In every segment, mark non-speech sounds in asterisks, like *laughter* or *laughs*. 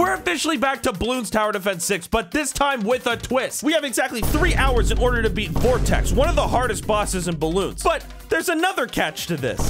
We're officially back to Bloons Tower Defense 6, but this time with a twist. We have exactly three hours in order to beat Vortex, one of the hardest bosses in Bloons. But there's another catch to this.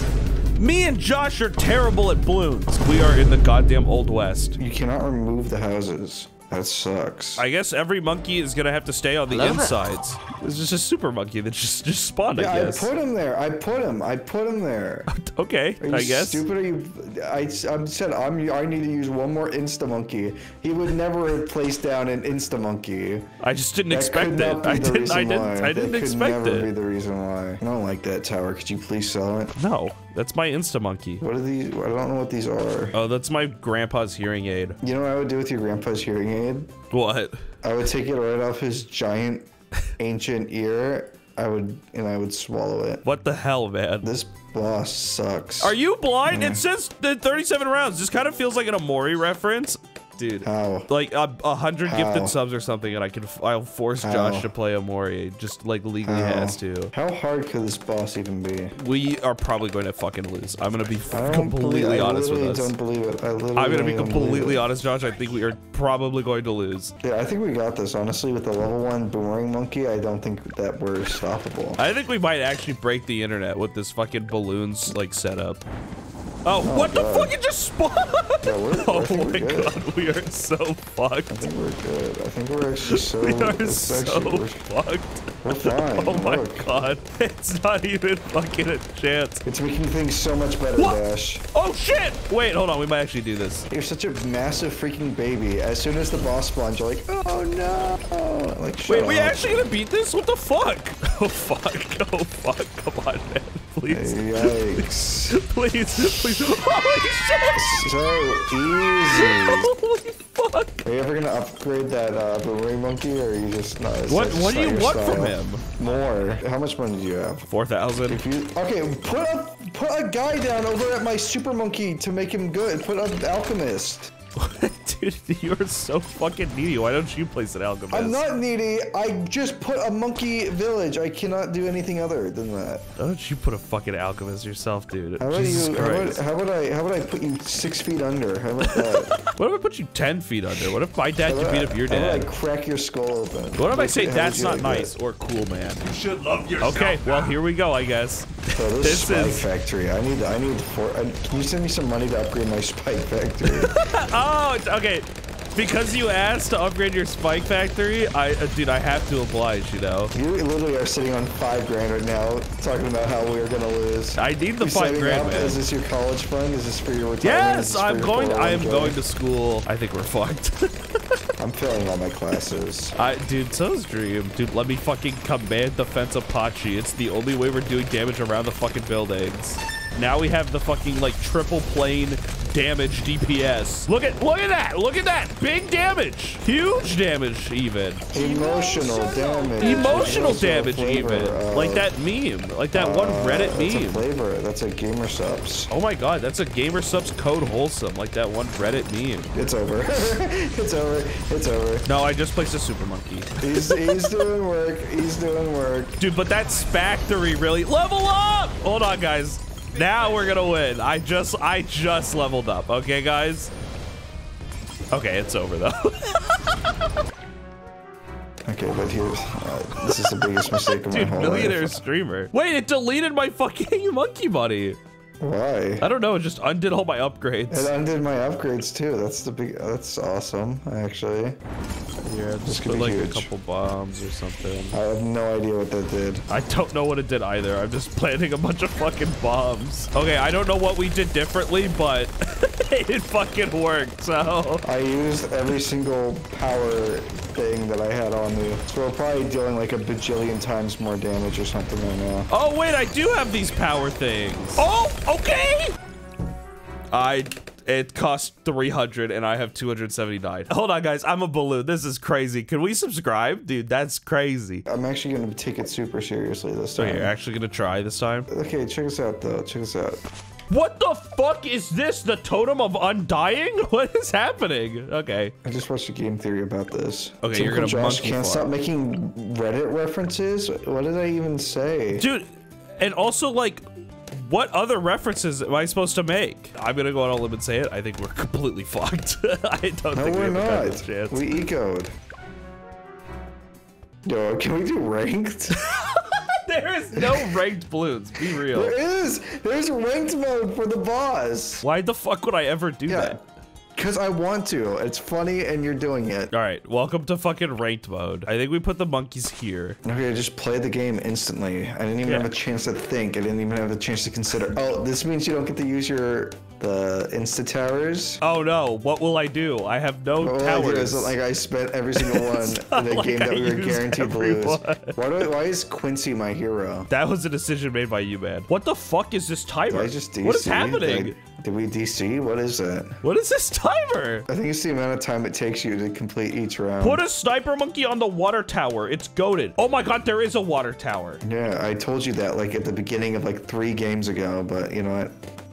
Me and Josh are terrible at bloons. We are in the goddamn Old West. You cannot remove the houses. That sucks. I guess every monkey is gonna have to stay on the Hello there. insides. This is just a super monkey that just just spawned, yeah, I I put him there. I put him. I put him there. *laughs* okay, Are you I guess. stupid? Are you? I, I said I'm. I need to use one more Insta Monkey. He would never have placed down an Insta Monkey. I just didn't That expect could it. I didn't. I didn't. why. I didn't that could expect never be the reason why. I don't like that tower. Could you please sell it? No, that's my Insta monkey. What are these? I don't know what these are. Oh, that's my grandpa's hearing aid. You know what I would do with your grandpa's hearing aid? What? I would take it right off his giant, *laughs* ancient ear. I would, and I would swallow it. What the hell, man? This boss sucks. Are you blind? It says the 37 rounds. This kind of feels like an Omori reference. Dude. How? Like a, a hundred gifted subs or something, and I can I'll force How? Josh to play Omori. Just like legally How? has to. How hard could this boss even be? We are probably going to fucking lose. I'm gonna be I completely believe, honest I with us. don't believe it. I literally I'm gonna be completely honest, Josh. I think we are probably going to lose. Yeah, I think we got this. Honestly, with the level one boomerang monkey, I don't think that we're stoppable. I think we might actually break the internet with this fucking balloons like setup. Oh, oh, what the fuck? It just spawned! Yeah, we're, *laughs* Oh think my good. god, we are so fucked. I think we're good. I think we're actually *laughs* so. We are so actually, we're, *laughs* fucked. we're fine. Oh my Look, god, it's not even fucking a chance. it's making things so much better, What? Dash. Oh shit! Wait, hold on, we might actually do this. You're such a massive freaking baby. As soon as the boss spawns, you're like, oh no. Like, Wait, we actually gonna beat this? What the fuck? Oh fuck, oh fuck, come on, man. Please, Yikes. *laughs* please, please. Holy shit! so easy. Holy fuck! Are you ever gonna upgrade that uh, boomerang monkey, or are you just not? What what do you want from him? More. How much money do you have? Four thousand. If you okay, put a put a guy down over at my super monkey to make him good. Put an alchemist. *laughs* Dude, you're so fucking needy. Why don't you place an alchemist? I'm not needy. I just put a monkey village. I cannot do anything other than that. Why don't you put a fucking alchemist yourself, dude? How about Jesus you? How about, Christ. how about I? How about I put you six feet under? How about that? *laughs* What if I put you 10 feet under? What if my dad How could about beat up your How about I crack your skull open? What if I say that's not like nice that? or cool, man? You should love yourself. Okay, well, here we go, I guess. So this, This spike is- factory. I need. I need four. I, can you send me some money to upgrade my *laughs* spike factory? *laughs* Oh, okay. Because you asked to upgrade your spike factory, I, uh, dude, I have to oblige, you know. you literally are sitting on five grand right now, talking about how we are gonna lose. I need the five grand, up? Is this your college fund? Is this for your retirement? Yes, I'm going. I am going to school. I think we're fucked. *laughs* I'm failing all my classes. I, dude, so's Dream. Dude, let me fucking Comanche defense Apache. It's the only way we're doing damage around the fucking buildings. Now we have the fucking like triple plane damage DPS. Look at look at that. Look at that. Big damage. Huge damage even. Emotional damage. Emotional is also a damage flavor even. like that meme. Like that one uh, Reddit That's a meme. flavor. That's a Gamer Supps. Oh my god, that's a Gamer Supps code wholesome. Like that one Reddit meme. It's over. *laughs* it's over. It's over. No, I just placed a super monkey. He's he's doing work. He's doing work. Dude, but that factory really level up. Hold on, guys. Now we're gonna win. I just I just leveled up. Okay, guys. Okay, it's over though. *laughs* Okay, but here's uh, this is the biggest mistake of my Dude, whole millionaire life. streamer. Wait, it deleted my fucking *laughs* monkey buddy. Why? I don't know. It just undid all my upgrades. It undid my upgrades too. That's the big. That's awesome, actually. Yeah, This just could put be like a couple bombs or something. I have no idea what that did. I don't know what it did either. I'm just planting a bunch of fucking bombs. Okay, I don't know what we did differently, but *laughs* it fucking worked. So I used every single power thing that I had on me. So we're probably dealing like a bajillion times more damage or something right now. Oh, wait, I do have these power things. Oh, okay. I, it cost 300 and I have 279. Hold on, guys. I'm a balloon. This is crazy. Can we subscribe? Dude, that's crazy. I'm actually going to take it super seriously this So time. you're actually going to try this time? Okay, check us out though. Check us out. What the fuck is this? The totem of undying? *laughs* What is happening? Okay. I just watched a game theory about this. Okay, you're gonna Josh monkey can't farm. stop making Reddit references. What did I even say? Dude, and also like What other references am I supposed to make? I'm gonna go on a limb and say it. I think we're *laughs* completely fucked. *laughs* I don't No, think we we're have a not. goddamn chance. We ecoed. Yo, can we do ranked? *laughs* there is no ranked bloons. Be real. there is. There's ranked mode for the boss. Why the fuck would I ever do Yeah. that? Because I want to. It's funny and you're doing it. All right, welcome to fucking ranked mode. I think we put the monkeys here. Okay, just play the game instantly. I didn't even Yeah. have a chance to think. I didn't even have a chance to consider. Oh, this means you don't get to use your the insta towers. Oh no, what will I do? I have no What I towers. is like I spent every single one *laughs* in a like game I that we were guaranteed to lose. Why do I, why is Quincy my hero? that was a decision made by you, man. What the fuck is this timer? I just DC? What is happening? Did, I- did we DC? What is it? What is this timer? I think it's the amount of time it takes you to complete each round. Put a sniper monkey on the water tower. It's goaded. Oh my god, there is a water tower. yeah, I told you that like at the beginning of like three games ago, but you know what?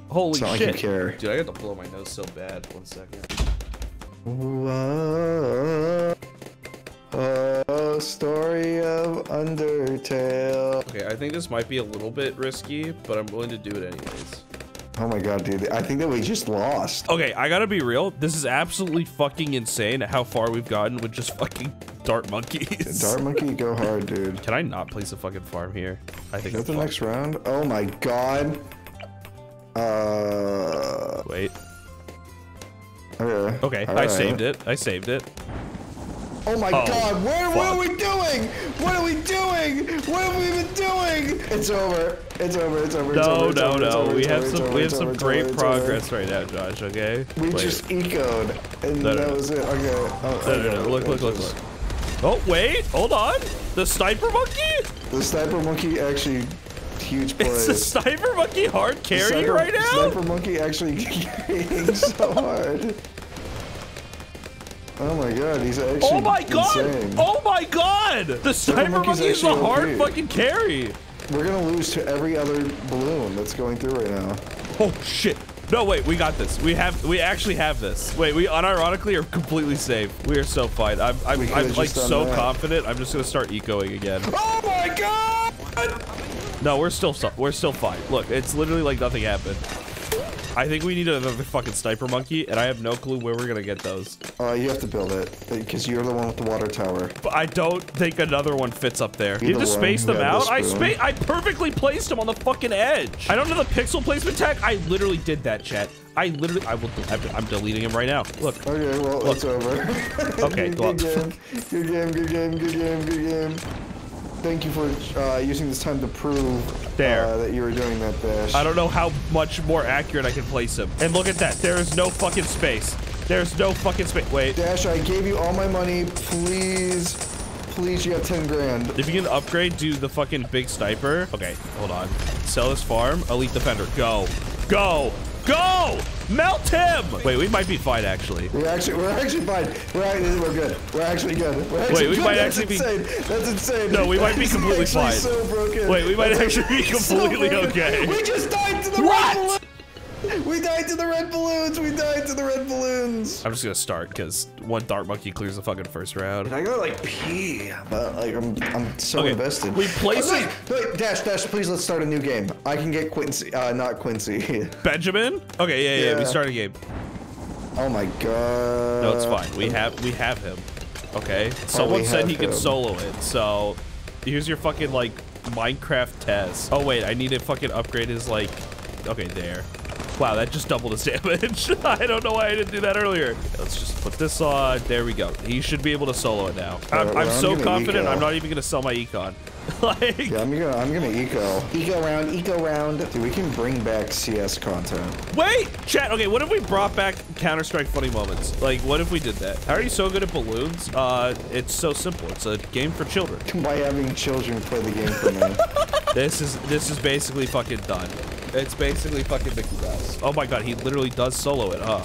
Holy It's not like you shit. care. Dude, I got to blow my nose so bad. One second. Whoa, oh, uh, story of Undertale. Okay, I think this might be a little bit risky, but I'm willing to do it anyways. Oh my god, dude! I think that we just lost. Okay, I gotta be real. This is absolutely fucking insane how far we've gotten with just fucking dart monkeys. Dart *laughs* monkey, go hard, dude. Can I not place a fucking farm here? I think Is that the next round? Oh my god. Fucked. Wait. Okay. Okay, I Alright. saved it. I saved it. Oh my Oh, god, what, what are we doing? What are we doing? What have we been doing? It's over. It's over. It's over. it's No, over, it's no, over, no. over, We have some it's we have some it's great over, it's progress right now, Josh, okay? We Wait. just ecoed, and No, no, that no. was it. Okay. Oh, No, no, oh, okay. no. Look, look, look, look. Oh, wait. Hold on. The sniper monkey? The sniper monkey actually huge plays. Is the sniper monkey hard carrying Sniper- right now? Sniper monkey actually *laughs* carrying so hard. Oh my god, he's actually Oh my god! insane. Oh my god! The sniper monkey's monkey is a hard OP. fucking carry. We're gonna lose to every other balloon that's going through right now. Oh shit. No, wait, we got this. We have, we actually have this. Wait, we unironically are completely safe. We are so fine. I'm, I'm, I'm like so that. confident. I'm just gonna start ecoing again. Oh my god! No, we're still, we're still fine. Look, it's literally like nothing happened. I think we need another fucking sniper monkey, and I have no clue where we're gonna get those. Uh, you have to build it because you're the one with the water tower. But I don't think another one fits up there. You have to space them out. I spa- I perfectly placed them on the fucking edge. I don't know the pixel placement tag. I literally did that, chat. I literally, I will, I'm, deleting him right now. Look. Okay, well, it's over. Okay, *laughs* good, well- game. Good game, good game, good game, good game. Thank you for uh, using this time to prove There. Uh, that you were doing that dash. I don't know how much more accurate I can place him. And look at that. There is no fucking space. There's no fucking space. Wait. Dash, I gave you all my money. Please, please, you have 10 grand. If you can upgrade to the fucking big sniper. Okay, hold on. Sell this farm. Elite defender. Go. Go. Go! Melt him! Wait, we might be fine, actually. We're actually, we're actually fine. We're actually, we're good. We're actually good. We're actually we good. might That's actually be- That's insane. No, we might be *laughs* completely fine. So broken. Wait, we might actually be *laughs* completely broken. okay. We just died to the What? balloons. We died to the red balloons. We died to the red balloons. I'm just gonna start, because one dart monkey clears the fucking first round. I gotta like pee, but like I'm I'm so Okay, invested. we place Oh, it- wait, wait, dash dash. Please let's start a new game. I can get Quincy, uh, not Quincy. *laughs* Benjamin? Okay, yeah, yeah, yeah, we start a game. oh my god. No, it's fine. We have we have him. Okay. Someone said have he could solo it. So here's your fucking like Minecraft test. Oh wait, I need to fucking upgrade his like. Okay, there. Wow, that just doubled his *laughs* damage. *laughs* I don't know why I didn't do that earlier. Let's just put this on. There we go. He should be able to solo it now. I'm, well, I'm I'm so confident. eco. I'm not even gonna sell my econ. *laughs* like. Yeah, I'm gonna I'm gonna eco. Eco round, eco round. Dude, we can bring back CS content. Wait, chat. Okay, what if we brought back Counter Strike funny moments? Like, what if we did that? How are you so good at bloons? Uh, it's so simple. It's a game for children. By having children play the game for me. This is this is basically fucking done. It's basically fucking Mickey Mouse. Oh my god, he literally does solo it, huh?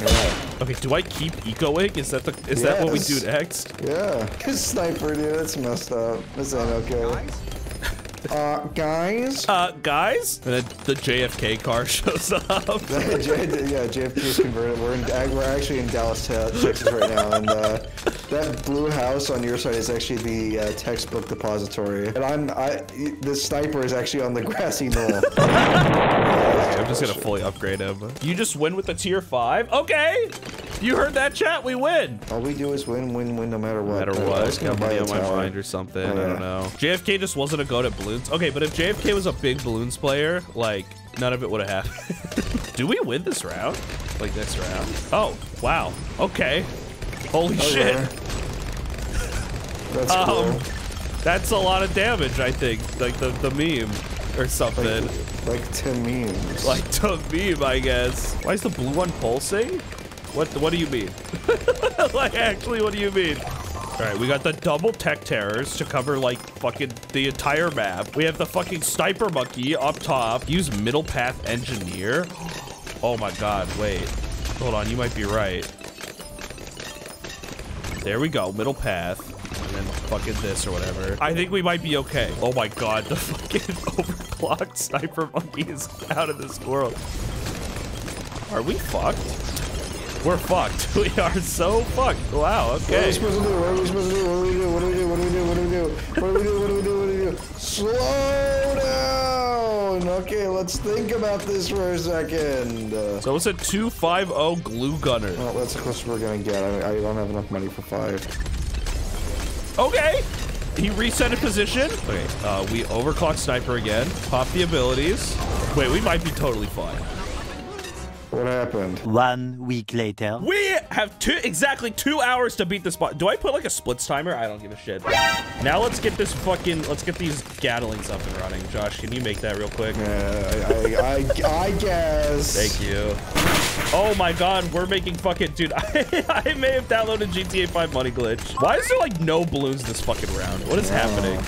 yeah. Okay, do I keep ecoing? Is that the is that what we do next? Yeah. Sniper, dude. That's messed up. This ain't okay. Uh, guys. Uh, guys? And then the JFK car *laughs* shows up. *laughs* yeah, JFK is converted. We're in, we're actually in Dallas, Texas right now, and uh, that blue house on your side is actually the uh, textbook depository. And I'm, I, the sniper is actually on the grassy knoll. *laughs* I'm just gonna fully upgrade him. You just win with the tier five? Okay. You heard that chat? We win. All we do is win, win, win, no matter what. No matter what. Got money on my mind or something. Yeah. I don't know. JFK just wasn't a goat at bloons. Okay, but if JFK was a big bloons player, like none of it would have happened. *laughs* do we win this round? Like this round? Oh, wow. Okay. Holy oh, shit. Yeah. That's um, cool. That's a lot of damage, I think. Like the, the meme or something. Like, like to memes. Like to meme, I guess. Why is the blue one pulsing? What what do you mean? *laughs* like actually, what do you mean? All right, we got the double tech terrors to cover like fucking the entire map. We have the fucking sniper monkey up top. Use middle path engineer. Oh my god, wait. Hold on, you might be right. There we go, middle path. And then fucking this or whatever. I think we might be okay. Oh my god, the *laughs* fucking overclocked sniper monkey is out of this world. Are we fucked? We're fucked. *laughs* We are so fucked. Wow, okay. What are we supposed to do? What are we supposed to do? What do we do? What do we do? What do we do? What do we do? What do we do? What do we do? What do we do? Slow down! Okay, let's think about this for a second. So it's a 250 glue gunner. Well, that's the closest we're gonna get. I, I don't have enough money for five. Okay. He reset a position. Okay, uh, we overclock sniper again. Pop the abilities. Wait, we might be totally fine. What happened? One week later. We have two exactly two hours to beat this boss. Do I put like a splits timer? I don't give a shit. Now let's get this fucking let's get these Gatlings up and running. Josh, can you make that real quick? Yeah, I, I, I, I guess. Thank you. Oh my god, we're making fucking dude. *laughs* I, I may have downloaded GTA 5 money glitch. Why is there like no balloons this fucking round? What is happening?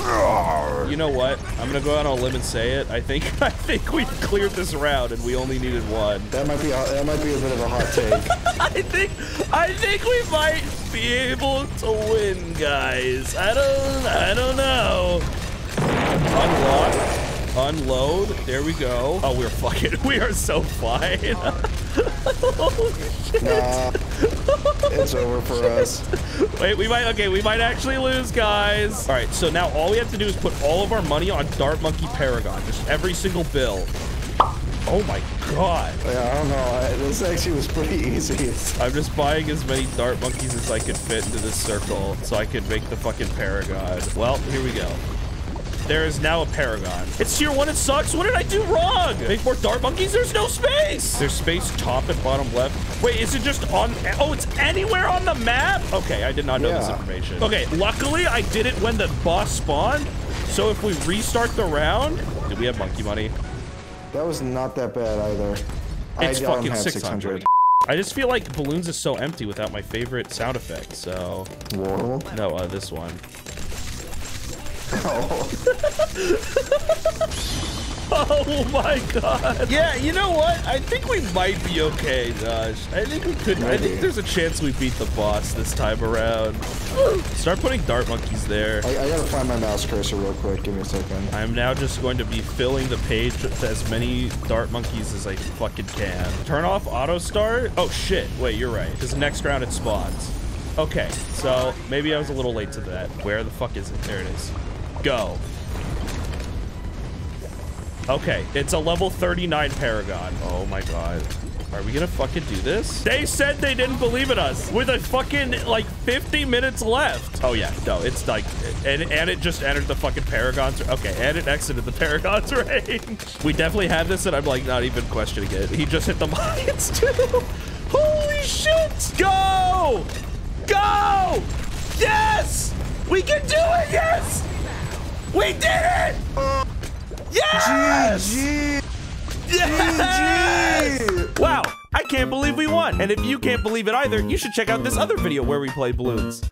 You know what? I'm gonna go out on a limb and say it. I think *laughs* I think we cleared this round and we only needed one. That might be that might be a bit of a hot take. *laughs* I think I think we might be able to win, guys. I don't I don't know. Unlock. Unload. There we go. Oh, we're fucking. *laughs* We are so fine. Holy *laughs* shit. Nah, it's over for us. Wait, we might. Okay, we might actually lose, guys. All right, so now all we have to do is put all of our money on Dart Monkey Paragon. Just every single bill. Oh my god. Yeah, I don't know. This actually was pretty *laughs* easy. I'm just buying as many dart monkeys as I can fit into this circle so I can make the fucking paragon. Well, here we go. There is now a paragon. It's tier one, it sucks. What did I do wrong? Make more dart monkeys? There's no space. There's space top and bottom left. Wait, is it just on? Oh, it's anywhere on the map? Okay, I did not know yeah. this information. Okay, luckily I did it when the boss spawned. So if we restart the round, do we have monkey money? That was not that bad either. It's I fucking 600. 600. I just feel like bloons is so empty without my favorite sound effect, so... Whirl? No, uh, this one. Oh. *laughs* *laughs* Oh my god. Yeah, you know what? I think we might be okay, Josh. I think we could. Maybe. I think there's a chance we beat the boss this time around. Start putting dart monkeys there. I, I, gotta find my mouse cursor real quick. Give me a second. I'm now just going to be filling the page with as many dart monkeys as I fucking can. Turn off auto start. Oh shit. Wait, you're right. Because next round it spawns. Okay, so maybe I was a little late to that. Where the fuck is it? There it is. Go. Okay, it's a level 39 Paragon. Oh my god. Are we gonna fucking do this? They said they didn't believe in us with a fucking like 50 minutes left. Oh yeah, no, it's like, and, and it just entered the fucking Paragon's, okay, and it exited the Paragon's *laughs* range. We definitely have this and I'm like not even questioning it. He just hit the *laughs* mines too. Holy shit. Go! Go! Yes! We can do it, yes! We did it! Yes! GG! Yes! GG! Wow, I can't believe we won. And if you can't believe it either, you should check out this other video where we play bloons.